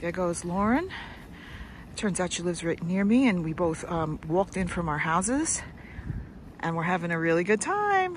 There goes Lauren. Turns out she lives right near me, and we both um, walked in from our houses, and we're having a really good time.